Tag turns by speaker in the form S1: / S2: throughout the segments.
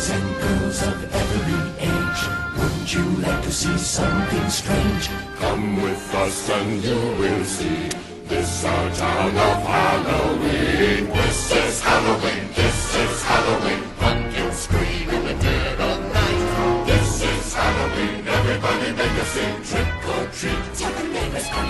S1: boys and girls of every age. Wouldn't you like to see something strange?
S2: Come with us and you will see. This our town of Halloween. This is Halloween. This is Halloween. Pumpkins scream in the dead of night. This is Halloween. Everybody make a scene. Trick or treat.
S3: Tell the neighbors gonna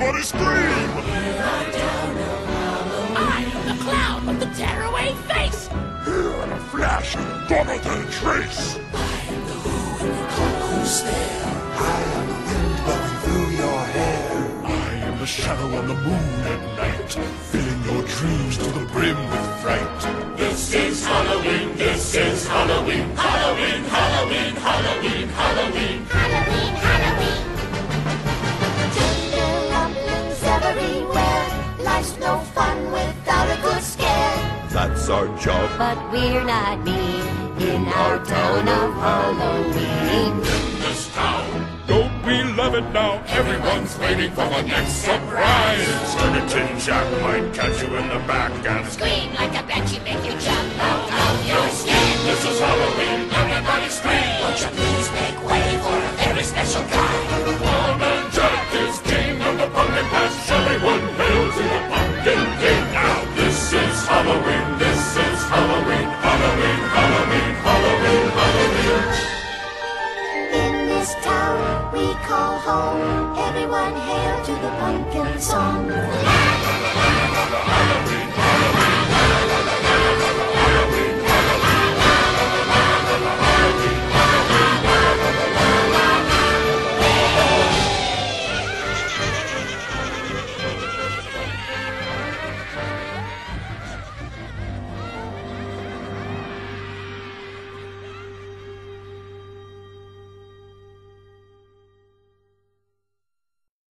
S2: Everybody scream.
S3: I am the clown with the tearaway face.
S2: Here in a flash, gonna then trace.
S1: Who's there? I am the wind blowing through your hair.
S2: I am the shadow on the moon at night, filling your dreams to the brim with fright. This is Halloween, this is Halloween,
S3: everywhere. Life's no fun without a good scare.
S2: That's our job.
S3: But we're not mean in our town of Halloween.
S2: In this town,
S4: Don't we love it now?
S2: everyone's waiting for the next surprise. Skeleton Jack might catch you in the back and
S3: Scream like a banshee, make you jump
S2: Everyone hail to the pumpkin
S3: song.